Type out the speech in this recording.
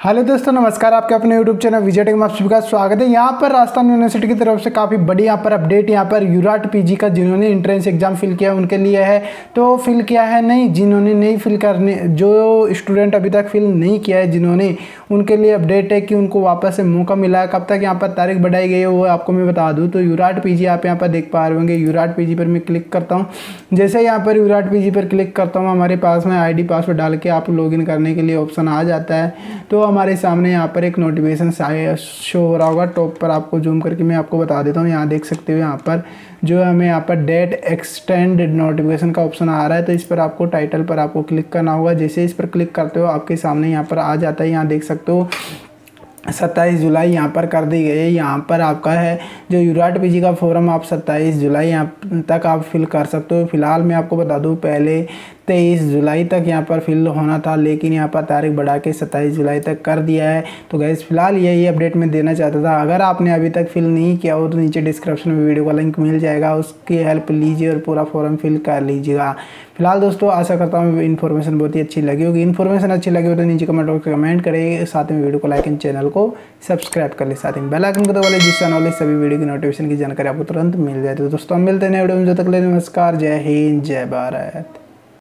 Hello दोस्तों, नमस्कार आपके अपने यूट्यूब चैनल विजय टेक में आप सभी का स्वागत है। यहाँ पर राजस्थान यूनिवर्सिटी की तरफ़ से काफ़ी बड़ी यहाँ पर अपडेट यहाँ पर यूराट पीजी का जिन्होंने इंट्रेंस एग्ज़ाम फिल किया उनके लिए है। तो फिल किया है नहीं, जिन्होंने नहीं फिल करने, जो स्टूडेंट अभी तक फिल नहीं किया है, जिन्होंने, उनके लिए अपडेट है कि उनको वापस से मौका मिला है। कब तक यहाँ पर तारीख बढ़ाई गई है, वो आपको मैं बता दूँ। तो यूराट पीजी आप यहाँ पर देख पा रहे होंगे। यूराट पीजी पर मैं क्लिक करता हूँ। जैसे यहाँ पर यूराट पीजी पर क्लिक करता हूँ, हमारे पास में आई पासवर्ड डाल के आप लॉग करने के लिए ऑप्शन आ जाता है। तो हमारे सामने यहाँ पर एक नोटिफिकेशन शो हो रहा होगा टॉप पर आपको जूम करके मैं आपको बता देता हूँ। यहाँ देख सकते हो यहाँ पर जो हमें यहाँ पर डेट एक्सटेंड नोटिफिकेशन का ऑप्शन आ रहा है तो इस पर आपको टाइटल पर आपको क्लिक करना होगा। जैसे इस पर क्लिक करते हो, आपके सामने यहाँ पर आ जाता है। यहाँ देख सकते हो, सत्ताईस जुलाई यहाँ पर कर दी गई है। यहाँ पर आपका है, जो यूराट पीजी का फॉर्म आप सत्ताईस जुलाई यहाँ तक आप फिल कर सकते हो। फ़िलहाल मैं आपको बता दूँ, पहले तेईस जुलाई तक यहाँ पर फिल होना था, लेकिन यहाँ पर तारीख बढ़ा के सत्ताईस जुलाई तक कर दिया है। तो गैस फ़िलहाल यही अपडेट मैं देना चाहता था। अगर आपने अभी तक फिल नहीं किया हो तो नीचे डिस्क्रिप्शन में वीडियो का लिंक मिल जाएगा। उसकी हेल्प लीजिए और पूरा फॉर्म फिल कर लीजिएगा। फ़िलहाल दोस्तों, आशा करता हूँ इन्फॉर्मेशन बहुत ही अच्छी लगी होगी। इन्फॉर्मेशन अच्छी लगी हो तो नीचे कमेंट बॉक्स कमेंट करें। साथ में वीडियो को लाइक एंड चैनल को सब्सक्राइब कर ले। साथ में बेल आइकन को दबा ले, जिससे नॉलेज सभी वीडियो की नोटिफिकेशन की जानकारी आपको तुरंत मिल जाए तो दोस्तों मिलते हैं वीडियो में। जो तक ले नमस्कार। जय हिंद, जय भारत।